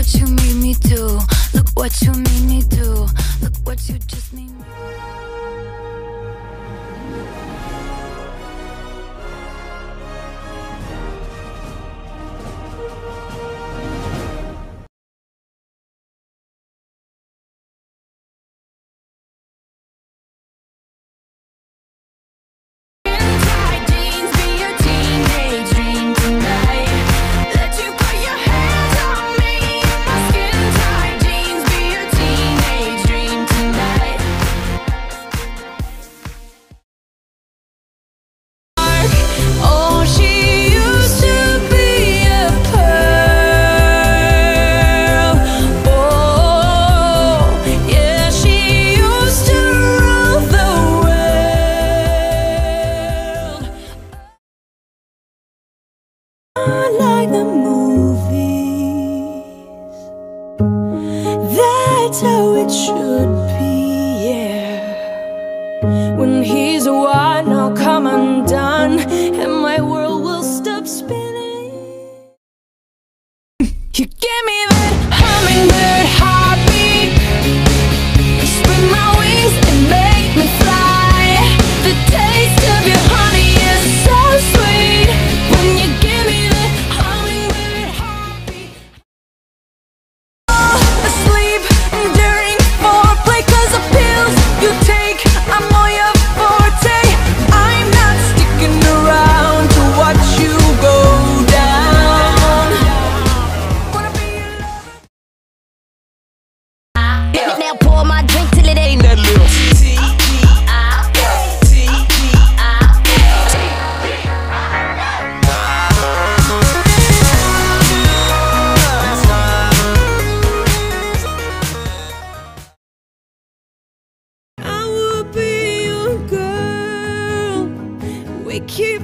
Look what you made me do. Look what you made me do. Look what you just made me do. That's how it should be, yeah. When he's a one, I'll come undone, and my world will stop spinning. you give me keep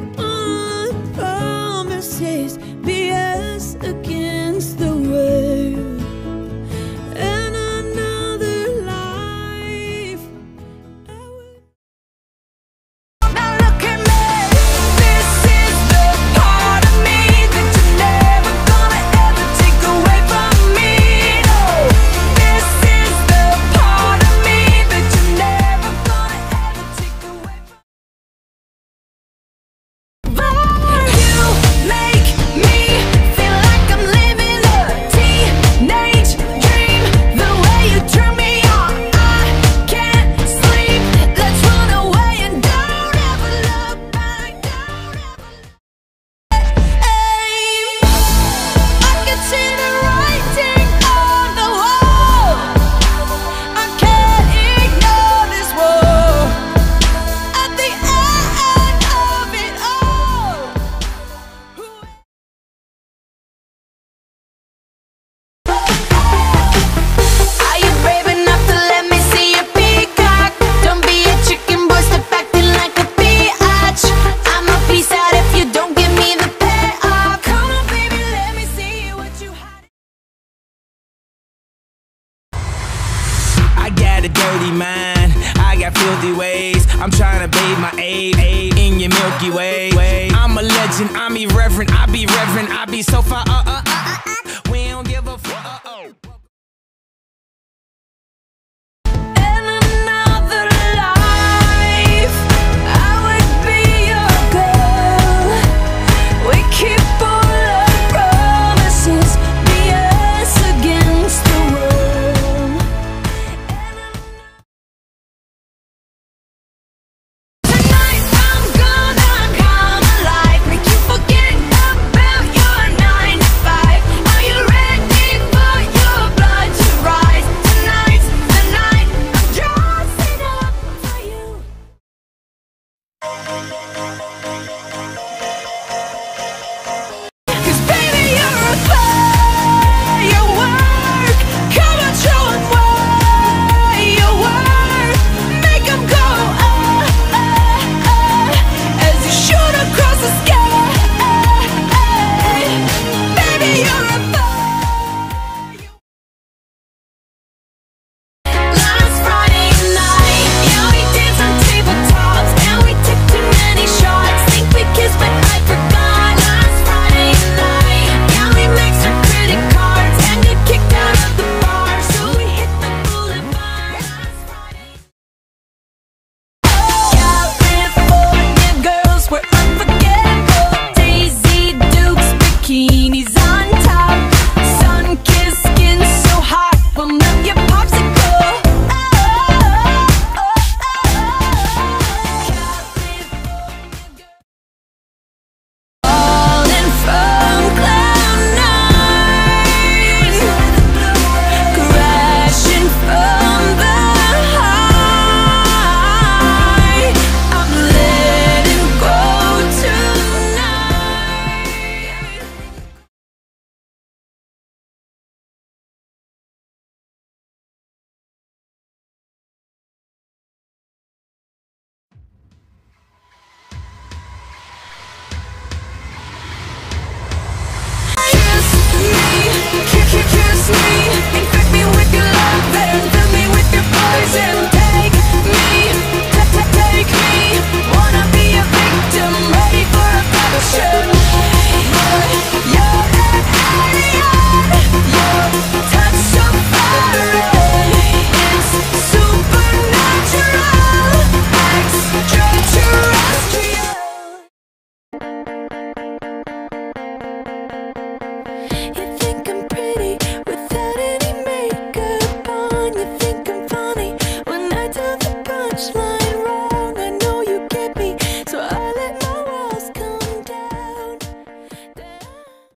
got a dirty mind. I got filthy ways. I'm trying to bathe my aid in your Milky Way. I'm a legend. I'm irreverent. I be reverent. I be so far. Uh, uh, uh, uh, uh. we don't give a fuck. Uh, oh.